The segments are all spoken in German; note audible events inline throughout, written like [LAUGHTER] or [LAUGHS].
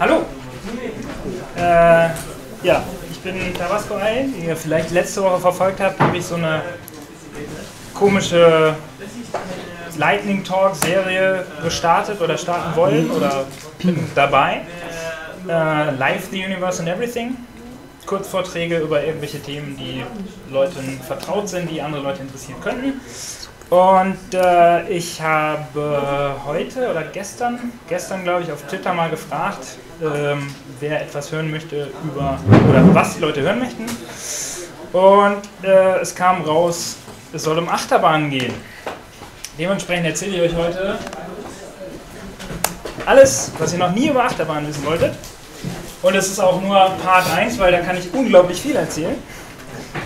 Hallo. Äh, ja, ich bin Tabasco Ei. Wie ihr vielleicht letzte Woche verfolgt habt, habe ich so eine komische Lightning Talk Serie gestartet oder starten wollen oder bin dabei. Äh, Live the Universe and Everything. Kurzvorträge über irgendwelche Themen, die Leuten vertraut sind, die andere Leute interessieren könnten. Und äh, ich habe heute oder gestern, gestern glaube ich, auf Twitter mal gefragt, ähm, wer etwas hören möchte über, oder was die Leute hören möchten. Und äh, es kam raus, es soll um Achterbahnen gehen. Dementsprechend erzähle ich euch heute alles, was ihr noch nie über Achterbahnen wissen wolltet. Und es ist auch nur Part 1, weil da kann ich unglaublich viel erzählen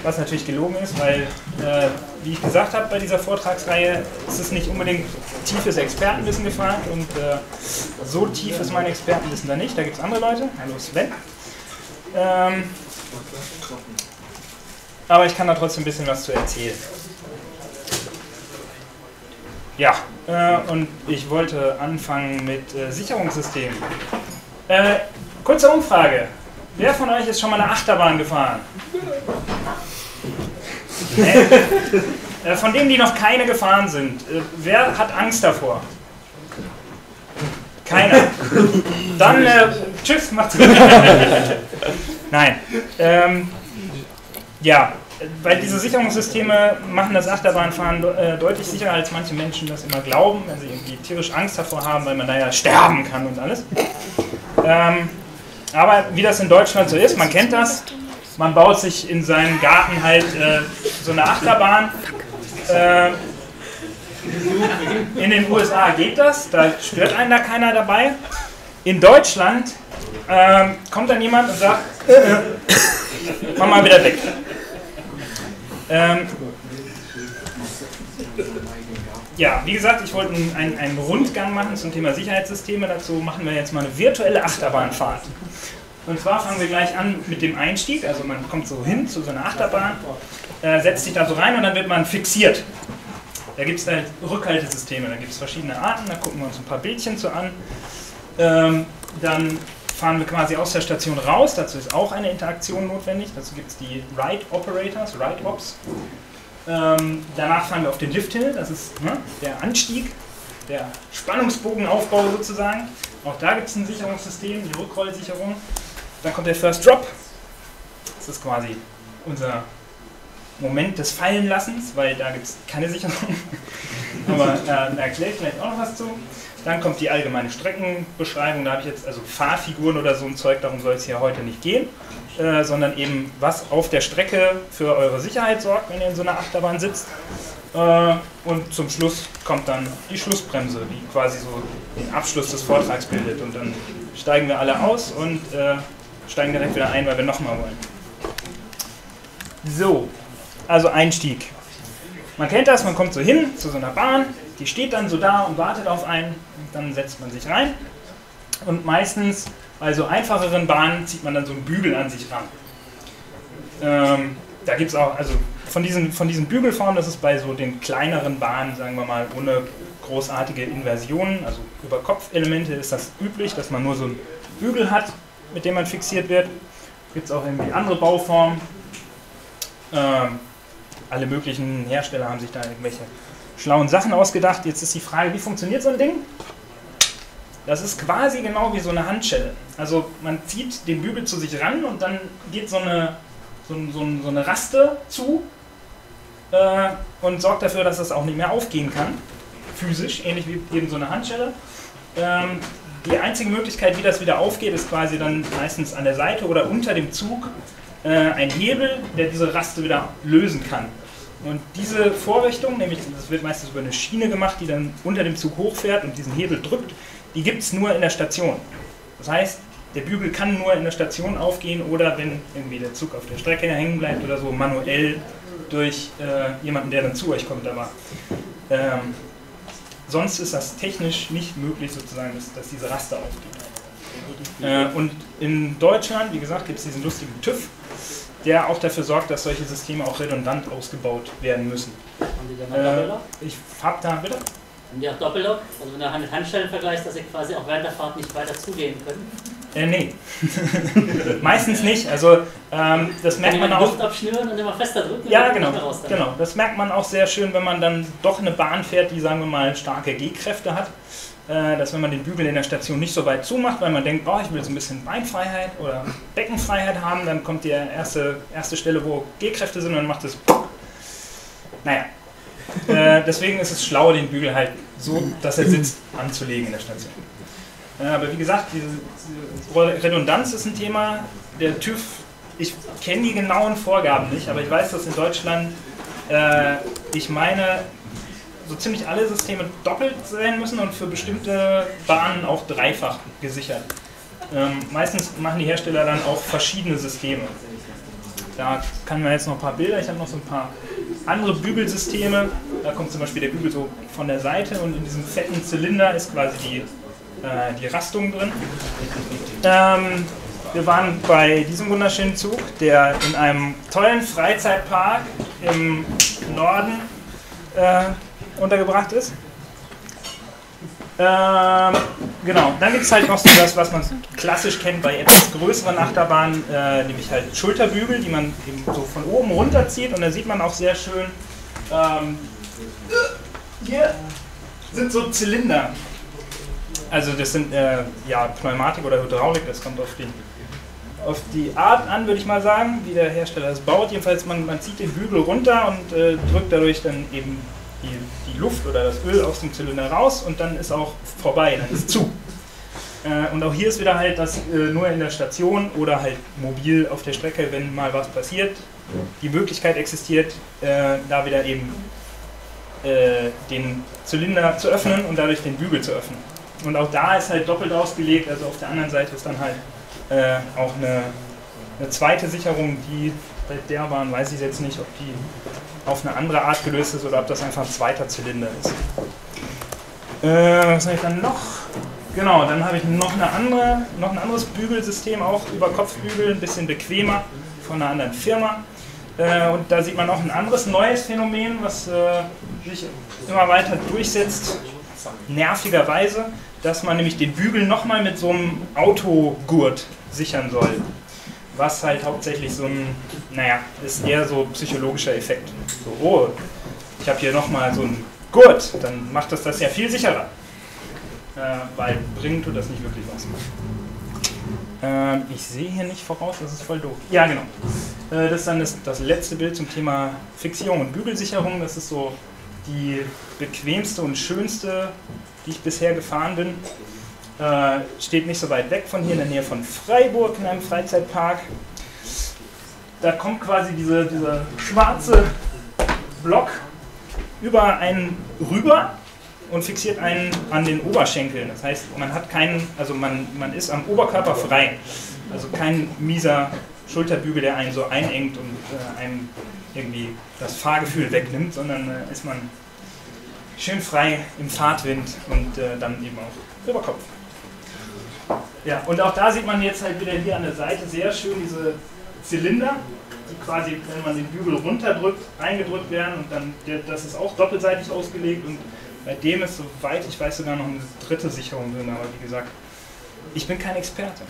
was natürlich gelogen ist, weil, äh, wie ich gesagt habe bei dieser Vortragsreihe, ist es nicht unbedingt tiefes Expertenwissen gefragt und äh, so tief ist mein Expertenwissen da nicht. Da gibt es andere Leute. Hallo Sven. Ähm, aber ich kann da trotzdem ein bisschen was zu erzählen. Ja, äh, und ich wollte anfangen mit äh, Sicherungssystemen. Äh, kurze Umfrage. Wer von euch ist schon mal eine Achterbahn gefahren? Äh, von denen, die noch keine gefahren sind, äh, wer hat Angst davor? Keiner. Dann, äh, tschüss, macht's gut. [LAUGHS] Nein. Ähm, ja, weil diese Sicherungssysteme machen das Achterbahnfahren äh, deutlich sicherer, als manche Menschen das immer glauben, wenn sie irgendwie tierisch Angst davor haben, weil man da ja sterben kann und alles. Ähm, aber wie das in Deutschland so ist, man kennt das, man baut sich in seinem Garten halt äh, so eine Achterbahn. Äh, in den USA geht das, da stört einen da keiner dabei. In Deutschland äh, kommt dann jemand und sagt, äh, äh, mach mal wieder weg. Ähm, ja, wie gesagt, ich wollte einen, einen, Rundgang machen zum Thema Sicherheitssysteme. Dazu machen wir jetzt mal eine virtuelle Achterbahnfahrt. Und zwar fangen wir gleich an mit dem Einstieg. Also man kommt so hin zu so einer Achterbahn, äh, setzt sich da so rein und dann wird man fixiert. Da gibt es halt Rückhaltesysteme, da gibt es verschiedene Arten, da gucken wir uns ein paar Bildchen zu an. Ähm, dann fahren wir quasi aus der Station raus, dazu ist auch eine Interaktion notwendig, dazu gibt es die Ride Operators, Ride Ops. Ähm, danach fahren wir auf den Lifthill, das ist ne, der Anstieg, der Spannungsbogenaufbau sozusagen. Auch da gibt es ein Sicherungssystem, die Rückrollsicherung. Dann kommt der First Drop. Das ist quasi unser Moment des Fallenlassens, weil da gibt es keine Sicherung. [LAUGHS] Aber äh, da erkläre ich vielleicht auch noch was zu. Dann kommt die allgemeine Streckenbeschreibung. Da habe ich jetzt also Fahrfiguren oder so ein Zeug, darum soll es hier heute nicht gehen, äh, sondern eben was auf der Strecke für eure Sicherheit sorgt, wenn ihr in so einer Achterbahn sitzt. Äh, und zum Schluss kommt dann die Schlussbremse, die quasi so den Abschluss des Vortrags bildet. Und dann steigen wir alle aus und äh, steigen direkt wieder ein, weil wir nochmal wollen. So, also Einstieg. Man kennt das, man kommt so hin zu so einer Bahn, die steht dann so da und wartet auf einen, und dann setzt man sich rein. Und meistens bei so einfacheren Bahnen zieht man dann so einen Bügel an sich ran. Ähm, da gibt es auch, also von diesen, von diesen Bügelformen, das ist bei so den kleineren Bahnen, sagen wir mal, ohne großartige Inversionen, also über Kopfelemente ist das üblich, dass man nur so einen Bügel hat mit dem man fixiert wird. Gibt es auch irgendwie andere Bauformen. Ähm, alle möglichen Hersteller haben sich da irgendwelche schlauen Sachen ausgedacht. Jetzt ist die Frage, wie funktioniert so ein Ding? Das ist quasi genau wie so eine Handschelle. Also man zieht den Bügel zu sich ran und dann geht so eine, so, so, so eine Raste zu äh, und sorgt dafür, dass das auch nicht mehr aufgehen kann. Physisch, ähnlich wie eben so eine Handschelle. Ähm, die einzige Möglichkeit, wie das wieder aufgeht, ist quasi dann meistens an der Seite oder unter dem Zug äh, ein Hebel, der diese Raste wieder lösen kann. Und diese Vorrichtung, nämlich das wird meistens über eine Schiene gemacht, die dann unter dem Zug hochfährt und diesen Hebel drückt, die gibt es nur in der Station. Das heißt, der Bügel kann nur in der Station aufgehen oder wenn irgendwie der Zug auf der Strecke hängen bleibt oder so, manuell durch äh, jemanden, der dann zu euch kommt. Aber ähm, Sonst ist das technisch nicht möglich, sozusagen, dass, dass diese Raster aufgeht. Äh, und in Deutschland, wie gesagt, gibt es diesen lustigen TÜV, der auch dafür sorgt, dass solche Systeme auch redundant ausgebaut werden müssen. Haben die dann äh, Doppellock? Ich hab da, bitte? Haben die auch Doppellock? Also wenn du mit Handstellen vergleichst, dass sie quasi auch während der Fahrt nicht weiter zugehen können? Äh, nee. [LAUGHS] Meistens nicht. Also ähm, das merkt man, man auch. Luft abschnüren und immer fester drücken. Ja, genau. genau. Das merkt man auch sehr schön, wenn man dann doch eine Bahn fährt, die sagen wir mal starke G-Kräfte hat. Äh, dass wenn man den Bügel in der Station nicht so weit zumacht, weil man denkt, oh, ich will so ein bisschen Beinfreiheit oder Beckenfreiheit haben, dann kommt die erste, erste Stelle, wo G-Kräfte sind und dann macht es. Naja. Äh, deswegen ist es schlau, den Bügel halt so, dass er sitzt, anzulegen in der Station. Äh, aber wie gesagt, diese, diese Redundanz ist ein Thema. Der TÜV, ich kenne die genauen Vorgaben nicht, aber ich weiß, dass in Deutschland, äh, ich meine, so ziemlich alle Systeme doppelt sein müssen und für bestimmte Bahnen auch dreifach gesichert. Ähm, meistens machen die Hersteller dann auch verschiedene Systeme. Da kann man jetzt noch ein paar Bilder, ich habe noch so ein paar andere Bügelsysteme. Da kommt zum Beispiel der Bügel so von der Seite und in diesem fetten Zylinder ist quasi die äh, die Rastung drin. Ähm, wir waren bei diesem wunderschönen Zug, der in einem tollen Freizeitpark im Norden äh, untergebracht ist. Ähm, genau, dann gibt es halt noch so das, was man klassisch kennt bei etwas größeren Achterbahnen, äh, nämlich halt Schulterbügel, die man eben so von oben runterzieht und da sieht man auch sehr schön, ähm, hier sind so Zylinder also das sind äh, ja Pneumatik oder Hydraulik, das kommt auf die, auf die Art an, würde ich mal sagen, wie der Hersteller das baut. Jedenfalls, man, man zieht den Bügel runter und äh, drückt dadurch dann eben die, Luft oder das Öl aus dem Zylinder raus und dann ist auch vorbei, dann ist zu. Äh, und auch hier ist wieder halt, dass äh, nur in der Station oder halt mobil auf der Strecke, wenn mal was passiert, die Möglichkeit existiert, äh, da wieder eben den Zylinder zu öffnen und dadurch den Bügel zu öffnen. Und auch da ist halt doppelt ausgelegt, also auf der anderen Seite ist dann halt auch eine, eine, zweite Sicherung, die bei der Bahn, weiß ich jetzt nicht, ob die auf eine andere Art gelöst ist oder ob das einfach ein zweiter Zylinder ist. Äh, was habe ich dann noch? Genau, dann habe ich noch, eine andere, noch ein anderes Bügelsystem, auch über Kopfbügel, ein bisschen bequemer, von einer anderen Firma. Äh, und da sieht man auch ein anderes neues Phänomen, was äh, sich immer weiter durchsetzt, nervigerweise dass man nämlich den Bügel nochmal mit so einem Autogurt sichern soll. Was halt hauptsächlich so ein, naja, ist eher so psychologischer Effekt. So, oh, ich habe hier nochmal so einen Gurt, dann macht das das ja viel sicherer. Äh, weil bringen tut das nicht wirklich was. Äh, ich sehe hier nicht voraus, das ist voll doof. Ja, genau. Äh, das ist dann das, das letzte Bild zum Thema Fixierung und Bügelsicherung. Das ist so die bequemste und schönste die ich bisher gefahren bin. Äh, steht nicht so weit weg von hier, in der Nähe von Freiburg, in einem Freizeitpark. Da kommt quasi diese, dieser schwarze Block über einen rüber und fixiert einen an den Oberschenkeln. Das heißt, man hat keinen, also man, man ist am Oberkörper frei. Also kein mieser Schulterbügel, der einen so einengt und äh, einem irgendwie das Fahrgefühl wegnimmt, sondern äh, ist man schön frei im Fahrtwind und äh, dann eben auch über Kopf. Ja, und auch da sieht man jetzt halt wieder hier an der Seite sehr schön diese Zylinder, die quasi, wenn man den Bügel runterdrückt, eingedrückt werden und dann, das ist auch doppelseitig ausgelegt und bei dem ist, soweit ich weiß, sogar noch eine dritte Sicherung drin, aber wie gesagt, ich bin kein Experte.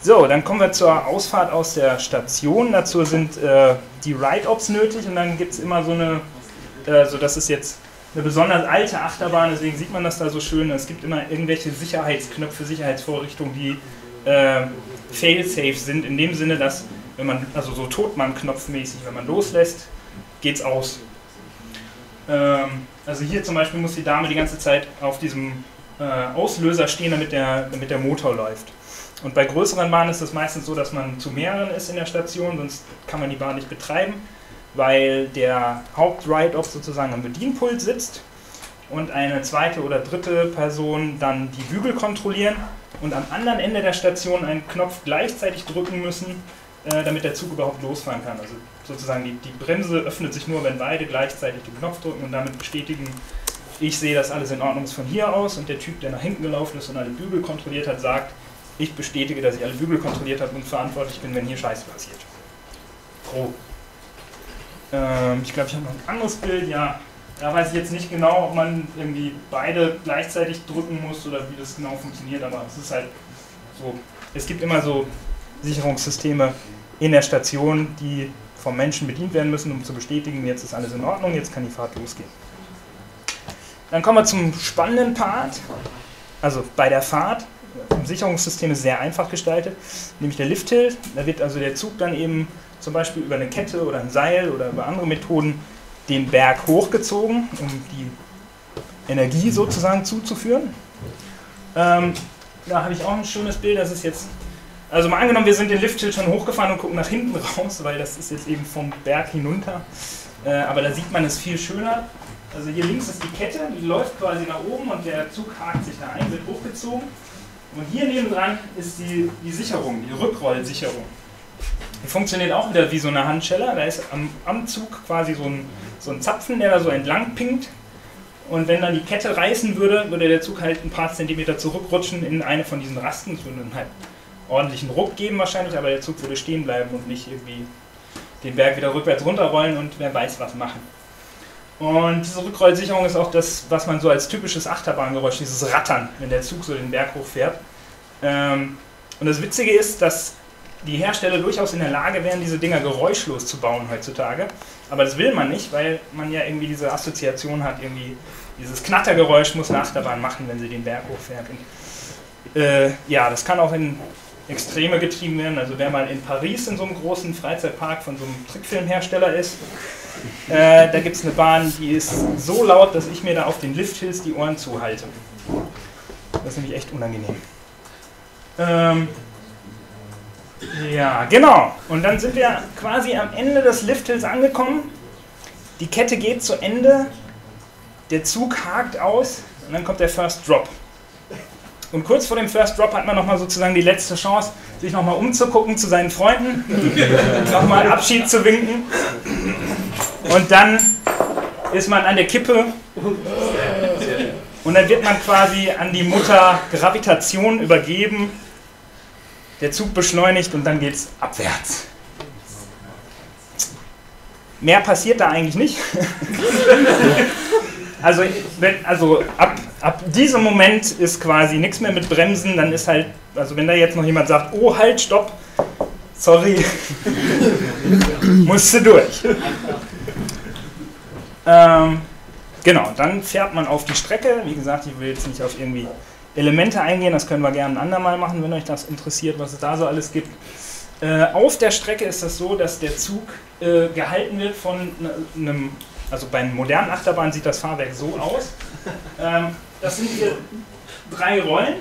So, dann kommen wir zur Ausfahrt aus der Station. Dazu sind äh, die Ride-Ops nötig und dann gibt es immer so eine also das ist jetzt eine besonders alte Achterbahn, deswegen sieht man das da so schön. Es gibt immer irgendwelche Sicherheitsknöpfe, Sicherheitsvorrichtungen, die äh, fail-safe sind, in dem Sinne, dass, wenn man, also so Totmann-Knopfmäßig, wenn man loslässt, geht's aus. Ähm, also hier zum Beispiel muss die Dame die ganze Zeit auf diesem äh, Auslöser stehen, damit der, damit der Motor läuft. Und bei größeren Bahnen ist es meistens so, dass man zu mehreren ist in der Station, sonst kann man die Bahn nicht betreiben weil der Haupt-Ride-Off sozusagen am Bedienpult sitzt und eine zweite oder dritte Person dann die Bügel kontrollieren und am anderen Ende der Station einen Knopf gleichzeitig drücken müssen, äh, damit der Zug überhaupt losfahren kann. Also sozusagen die, die Bremse öffnet sich nur, wenn beide gleichzeitig den Knopf drücken und damit bestätigen, ich sehe, dass alles in Ordnung ist von hier aus und der Typ, der nach hinten gelaufen ist und alle Bügel kontrolliert hat, sagt, ich bestätige, dass ich alle Bügel kontrolliert habe und verantwortlich bin, wenn hier Scheiße passiert. Pro. Ähm, ich glaube, ich habe noch ein anderes Bild. Ja, Da weiß ich jetzt nicht genau, ob man irgendwie beide gleichzeitig drücken muss oder wie das genau funktioniert, aber es ist halt so, es gibt immer so Sicherungssysteme in der Station, die vom Menschen bedient werden müssen, um zu bestätigen, jetzt ist alles in Ordnung, jetzt kann die Fahrt losgehen. Dann kommen wir zum spannenden Part, also bei der Fahrt. Das Sicherungssystem ist sehr einfach gestaltet, nämlich der Lifthill. Da wird also der Zug dann eben zum Beispiel über eine Kette oder ein Seil oder über andere Methoden den Berg hochgezogen, um die Energie sozusagen zuzuführen. Ähm, da habe ich auch ein schönes Bild, das ist jetzt, also mal angenommen, wir sind den Lifthill schon hochgefahren und gucken nach hinten [LAUGHS] raus, weil das ist jetzt eben vom Berg hinunter, äh, aber da sieht man es viel schöner. Also hier links ist die Kette, die läuft quasi nach oben und der Zug hakt sich da ein, wird hochgezogen. Und hier nebendran ist die, die Sicherung, die Rückrollsicherung. Funktioniert auch wieder wie so eine Handscheller. Da ist am, am Zug quasi so ein, so ein Zapfen, der da so entlang pinkt. Und wenn dann die Kette reißen würde, würde der Zug halt ein paar Zentimeter zurückrutschen in eine von diesen Rasten. Es würde dann halt ordentlichen Ruck geben wahrscheinlich, aber der Zug würde stehen bleiben und nicht irgendwie den Berg wieder rückwärts runterrollen und wer weiß was machen. Und diese Rückrollsicherung ist auch das, was man so als typisches Achterbahngeräusch, dieses Rattern, wenn der Zug so den Berg hochfährt. Ähm, und das Witzige ist, dass die Hersteller durchaus in der Lage wären, diese Dinger geräuschlos zu bauen heutzutage. Aber das will man nicht, weil man ja irgendwie diese Assoziation hat, irgendwie dieses Knattergeräusch muss eine Achterbahn machen, wenn sie den Berg hochfährt. Und, äh, ja, das kann auch in Extreme getrieben werden. Also wer mal in Paris in so einem großen Freizeitpark von so einem Trickfilmhersteller ist, äh, da gibt es eine Bahn, die ist so laut, dass ich mir da auf den Lifthills die Ohren zuhalte. Das ist nämlich echt unangenehm. Ähm, ja, genau. Und dann sind wir quasi am Ende des Lifthills angekommen. Die Kette geht zu Ende, der Zug hakt aus und dann kommt der First Drop. Und kurz vor dem First Drop hat man nochmal sozusagen die letzte Chance, sich nochmal umzugucken zu seinen Freunden, [LAUGHS] nochmal Abschied zu winken. Und dann ist man an der Kippe und dann wird man quasi an die Mutter Gravitation übergeben. Der Zug beschleunigt und dann geht es abwärts. Mehr passiert da eigentlich nicht. [LAUGHS] also, wenn, also ab, ab diesem Moment ist quasi nichts mehr mit Bremsen, dann ist halt, also wenn da jetzt noch jemand sagt, oh halt, stopp, sorry, [LAUGHS] musste durch. Ähm, genau, dann fährt man auf die Strecke. Wie gesagt, ich will jetzt nicht auf irgendwie Elemente eingehen, das können wir gerne ein andermal machen, wenn euch das interessiert, was es da so alles gibt. Äh, auf der Strecke ist das so, dass der Zug äh, gehalten wird von einem, also bei modernen Achterbahn sieht das Fahrwerk so aus. Ähm, das sind hier drei Rollen.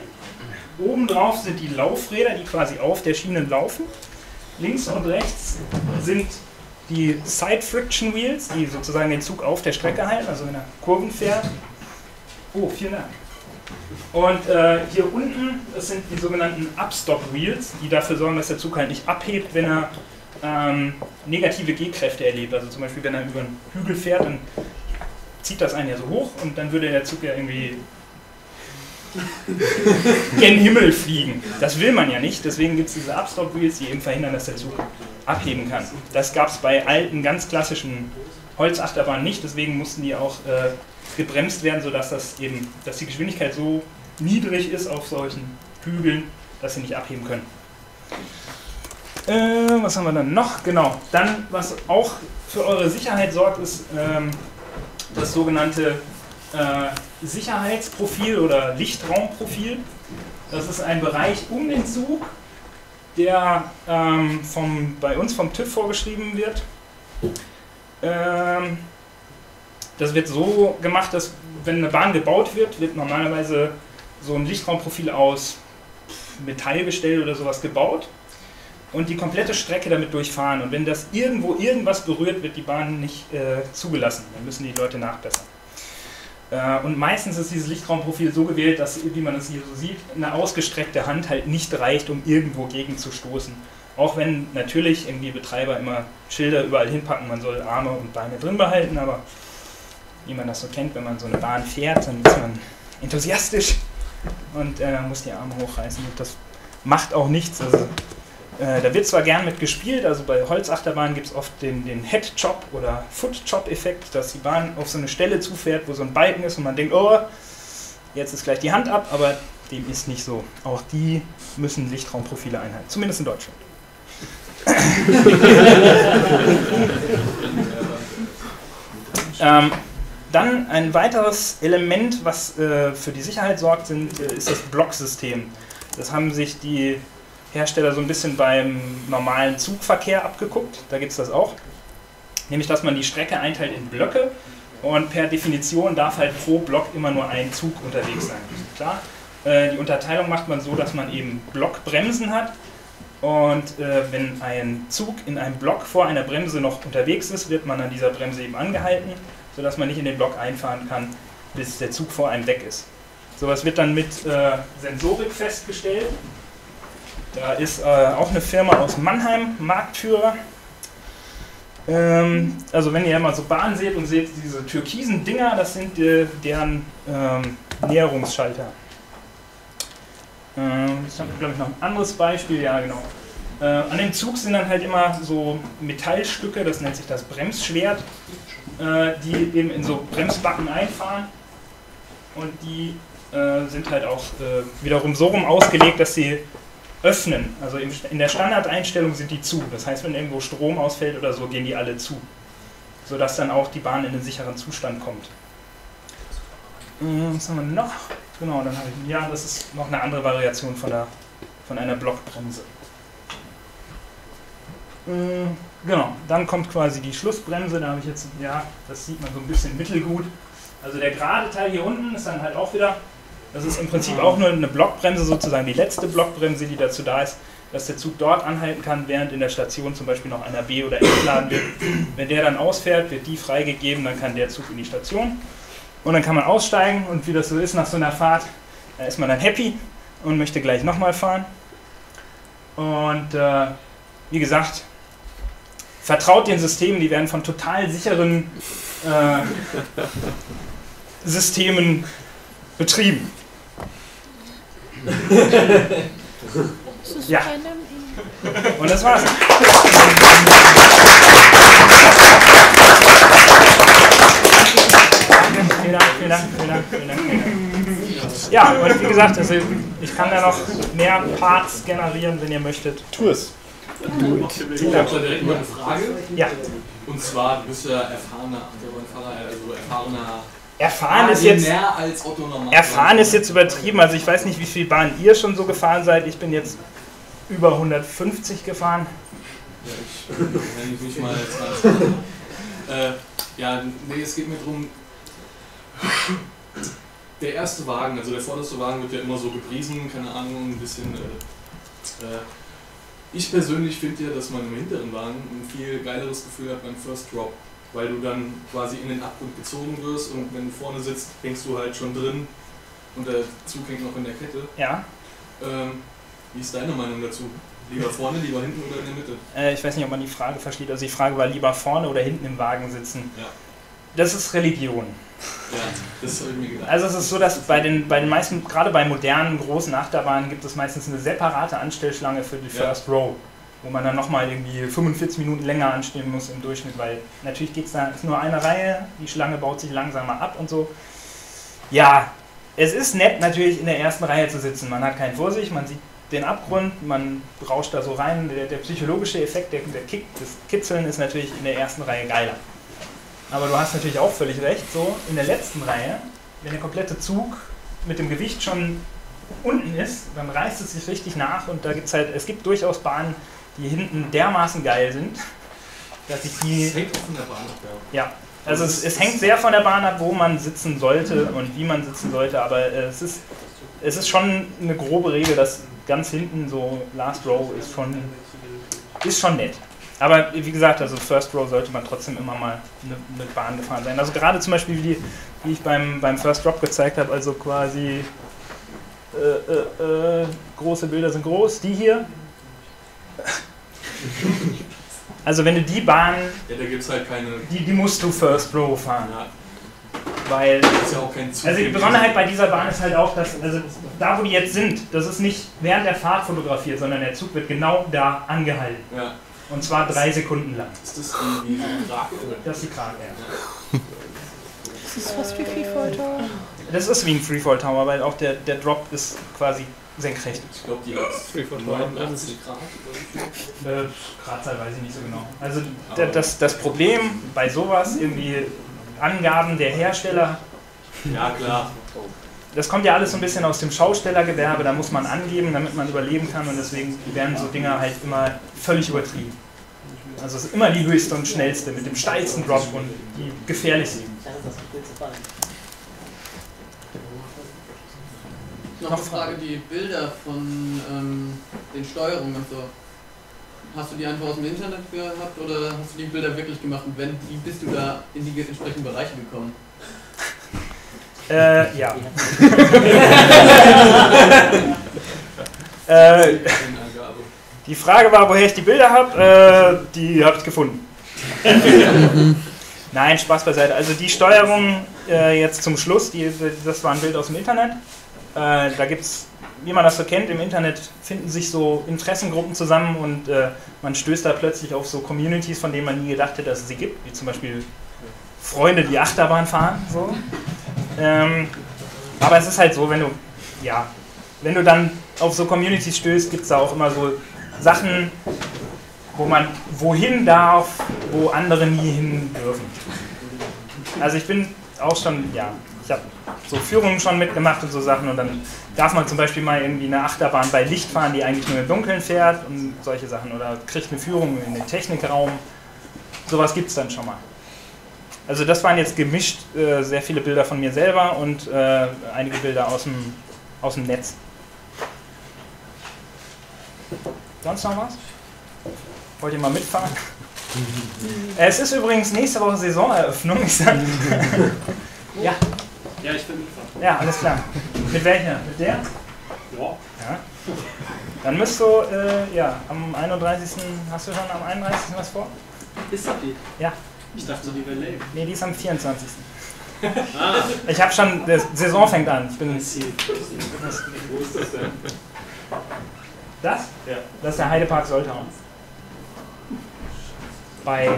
Obendrauf sind die Laufräder, die quasi auf der Schiene laufen. Links und rechts sind die Side Friction Wheels, die sozusagen den Zug auf der Strecke halten, also wenn er Kurven fährt. Oh, vielen Dank. Und äh, hier unten, das sind die sogenannten Upstop Wheels, die dafür sorgen, dass der Zug halt nicht abhebt, wenn er ähm, negative G-Kräfte erlebt. Also zum Beispiel, wenn er über einen Hügel fährt, dann zieht das einen ja so hoch und dann würde der Zug ja irgendwie [LAUGHS] gen Himmel fliegen. Das will man ja nicht, deswegen gibt es diese Upstop Wheels, die eben verhindern, dass der Zug abheben kann. Das gab es bei alten, ganz klassischen Holzachterbahnen nicht, deswegen mussten die auch äh, gebremst werden, sodass das eben, dass die Geschwindigkeit so niedrig ist auf solchen Hügeln, dass sie nicht abheben können. Äh, was haben wir dann noch? Genau, dann, was auch für eure Sicherheit sorgt, ist ähm, das sogenannte äh, Sicherheitsprofil oder Lichtraumprofil. Das ist ein Bereich um den Zug, der ähm, vom, bei uns vom TÜV vorgeschrieben wird. Ähm, das wird so gemacht, dass wenn eine Bahn gebaut wird, wird normalerweise so ein Lichtraumprofil aus Metallgestell oder sowas gebaut und die komplette Strecke damit durchfahren. Und wenn das irgendwo irgendwas berührt, wird die Bahn nicht äh, zugelassen. Dann müssen die Leute nachbessern. Äh, und meistens ist dieses Lichtraumprofil so gewählt, dass, wie man es hier so sieht, eine ausgestreckte Hand halt nicht reicht, um irgendwo gegen zu stoßen. Auch wenn natürlich irgendwie Betreiber immer Schilder überall hinpacken, man soll Arme und Beine drin behalten, aber wie man das so kennt, wenn man so eine Bahn fährt, dann ist man enthusiastisch und äh, muss die Arme hochreißen. Und das macht auch nichts. Also Äh, da wird zwar gern mit gespielt, also bei Holzachterbahnen gibt es oft den, den Head-Chop oder Foot-Chop-Effekt, dass die Bahn auf so eine Stelle zufährt, wo so ein Balken ist und man denkt, oh, jetzt ist gleich die Hand ab, aber dem ist nicht so. Auch die müssen Lichtraumprofile einhalten, zumindest in Deutschland. [LAUGHS] ähm, dann ein weiteres Element, was äh, für die Sicherheit sorgt, sind, äh, ist das Blocksystem. Das haben sich die Hersteller so ein bisschen beim normalen Zugverkehr abgeguckt. Da gibt es das auch. Nämlich, dass man die Strecke einteilt in Blöcke und per Definition darf halt pro Block immer nur ein Zug unterwegs sein. Klar, äh, die Unterteilung macht man so, dass man eben Blockbremsen hat. Und äh, wenn ein Zug in einem Block vor einer Bremse noch unterwegs ist, wird man an dieser Bremse eben angehalten, sodass man nicht in den Block einfahren kann, bis der Zug vor einem weg ist. Sowas wird dann mit äh, Sensorik festgestellt. Da ist äh, auch eine Firma aus Mannheim Marktführer. Ähm, also wenn ihr mal so Bahnen seht und seht diese türkisen Dinger, das sind äh, deren ähm, Näherungsschalter. Ähm, ich habe glaube ich noch ein anderes Beispiel, ja genau. Äh, an dem Zug sind dann halt immer so Metallstücke, das nennt sich das Bremsschwert, äh, die eben in so Bremsbacken einfahren und die äh, sind halt auch wiederum so rum ausgelegt, dass sie öffnen. Also in der Standardeinstellung sind die zu. Das heißt, wenn irgendwo Strom ausfällt oder so, gehen die alle zu. Sodass dann auch die Bahn in einen sicheren Zustand kommt. Was haben wir noch? Genau, dann habe ich. Ja, das ist noch eine andere Variation von, der, von einer Blockbremse. Hm, genau, dann kommt quasi die Schlussbremse. Da habe ich jetzt, ja, das sieht man so ein bisschen mittelgut. Also der gerade Teil hier unten ist dann halt auch wieder das ist im Prinzip auch nur eine Blockbremse, sozusagen die letzte Blockbremse, die dazu da ist, dass der Zug dort anhalten kann, während in der Station zum Beispiel noch einer B- oder entladen wird. Wenn der dann ausfährt, wird die freigegeben, dann kann der Zug in die Station. Und dann kann man aussteigen und wie das so ist nach so einer Fahrt, da ist man dann happy und möchte gleich nochmal fahren. Und äh, wie gesagt, vertraut den Systemen, die werden von total sicheren äh, [LAUGHS] Systemen betrieben ja. Und das war's. Vielen Dank, vielen Dank, vielen Dank, vielen Dank, vielen Dank. Ja, und wie gesagt, also ich kann da noch mehr Parts generieren, wenn ihr möchtet. Tu es. Du, ich habe da direkt mal eine Frage. Ja. Und zwar, du bist ja erfahrener Achterbahnfahrer, also erfahrener Erfahren ist jetzt. als Otto Erfahren ist jetzt übertrieben. Also ich weiß nicht, wie viel Bahn ihr schon so gefahren seid. Ich bin jetzt über 150 gefahren. Ja, ich [LAUGHS] nenne nicht mal 20. äh, ja, nee, es geht mir darum, der erste Wagen, also der vorderste Wagen wird ja immer so gepriesen, keine Ahnung, ein bisschen. Äh, äh, ich persönlich finde ja, dass man im hinteren Wagen ein viel geileres Gefühl hat beim First Drop weil du dann quasi in den Abgrund gezogen wirst und wenn du vorne sitzt, hängst du halt schon drin und der Zug hängt noch in der Kette. Ja. Ähm, wie ist deine Meinung dazu? Lieber vorne, lieber hinten oder in der Mitte? Äh, ich weiß nicht, ob man die Frage versteht. Also die Frage war lieber vorne oder hinten im Wagen sitzen. Ja. Das ist Religion. Ja, das habe ich mir gedacht. Also es ist so, dass bei den, bei den meisten, gerade bei modernen großen Achterbahnen gibt es meistens eine separate Anstellschlange für die First ja. Row wo man dann nochmal irgendwie 45 Minuten länger anstehen muss im Durchschnitt, weil natürlich geht es da, ist nur eine Reihe, die Schlange baut sich langsamer ab und so. Ja, es ist nett natürlich in der ersten Reihe zu sitzen. Man hat keinen vor sich, man sieht den Abgrund, man rauscht da so rein. Der, der psychologische Effekt, der, der Kick, das Kitzeln ist natürlich in der ersten Reihe geiler. Aber du hast natürlich auch völlig recht, so in der letzten Reihe, wenn der komplette Zug mit dem Gewicht schon unten ist, dann reißt es sich richtig nach und da gibt es halt, es gibt durchaus Bahnen, die hinten dermaßen geil sind, dass ich die. Es hängt auch von der Bahn ab, ja. Ja, also es, es, hängt sehr von der Bahn ab, wo man sitzen sollte und wie man sitzen sollte, aber es ist, es ist schon eine grobe Regel, dass ganz hinten so Last Row ist schon, ist schon nett. Aber wie gesagt, also First Row sollte man trotzdem immer mal mit Bahn gefahren sein. Also gerade zum Beispiel, wie, die, wie ich beim, beim First Drop gezeigt habe, also quasi äh, äh, äh, große Bilder sind groß, die hier, [LAUGHS] also wenn du die Bahn, ja, da gibt's halt keine. Die, die musst du First Row fahren. Ja. weil Das ist ja auch kein Zug. also die Besonderheit bei dieser Bahn ist halt auch, dass also da wo die jetzt sind, das ist nicht während der Fahrt fotografiert, sondern der Zug wird genau da angehalten. Ja. Und zwar drei Sekunden lang. Ist das wie, wie so ein Krake? Das ist die Krake, ja. Das ist fast wie Freefall Tower. Das ist wie ein Freefall Tower, weil auch der, der Drop ist quasi senkrecht. Ich glaube, die hat 89 Grad. oder Äh, Gradzahl weiß ich nicht so genau. Also das, das Problem bei sowas, irgendwie Angaben der Hersteller. Ja, klar. Das kommt ja alles so ein bisschen aus dem Schaustellergewerbe, da muss man angeben, damit man überleben kann und deswegen werden so Dinger halt immer völlig übertrieben. Also es ist immer die höchste und schnellste mit dem steilsten Drop und die gefährlichste. Fallen. Noch eine Frage, die Bilder von ähm, den Steuerungen und so. Hast du die einfach aus dem Internet gehabt oder hast du die Bilder wirklich gemacht und wenn, wie bist du da in die entsprechenden Bereiche gekommen? Äh, ja. [LAUGHS] äh. Die Frage war, woher ich die Bilder habe. Äh, die habe ich gefunden. [LAUGHS] Nein, Spaß beiseite. Also die Steuerung äh, jetzt zum Schluss, die, das war ein Bild aus dem Internet. Äh, da gibt es, wie man das so kennt, im Internet finden sich so Interessengruppen zusammen und äh, man stößt da plötzlich auf so Communities, von denen man nie gedacht hätte, dass es sie gibt, wie zum Beispiel Freunde, die Achterbahn fahren. So. Ähm, aber es ist halt so, wenn du, ja, wenn du dann auf so Communities stößt, gibt es da auch immer so Sachen, wo man wohin darf, wo andere nie hin dürfen. Also ich bin auch schon, ja, ich habe so Führungen schon mitgemacht und so Sachen und dann darf man zum Beispiel mal irgendwie eine Achterbahn bei Licht fahren, die eigentlich nur im Dunkeln fährt und solche Sachen oder kriegt eine Führung in den Technikraum. Sowas gibt es dann schon mal. Also das waren jetzt gemischt äh, sehr viele Bilder von mir selber und äh, einige Bilder aus dem, aus dem Netz. Sonst noch was? Wollt ihr mal mitfahren? [LAUGHS] es ist übrigens nächste Woche Saisoneröffnung. Ich sag, [LAUGHS] ja, Ja, ich will mitfahren. ja, alles klar. Mit welcher? Mit der? Ja. Ja. Dann müsst du, äh, ja, am 31. Hast du schon am 31. was vor? Ist das die? Ja. Ich dachte, die wäre lame. Nee, die ist am 24. Ah, Ich habe schon, die Saison fängt an. Ich bin. Wo ist das denn? das? Ja. Das ist der Heidepark Soltau. Bei,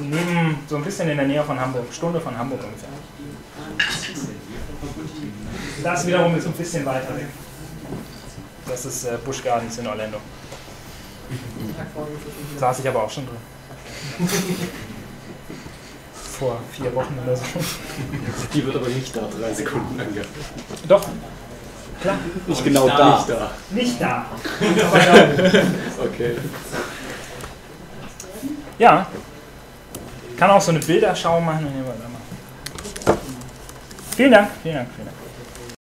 neben, so ein bisschen in der Nähe von Hamburg, Stunde von Hamburg ungefähr. Das wiederum ist ein bisschen weiter weg. Das ist äh, Busch Gardens in Orlando. Saß ich aber auch schon drin. [LAUGHS] [LAUGHS] Vor vier Wochen oder so. Die wird aber nicht da drei Sekunden angehalten. Doch, klar. Nicht genau da. da. Nicht da. Nicht da. Aber. Okay. Ja. Kann auch so eine Bilderschau machen. Vielen Dank. Vielen Dank. Vielen Dank.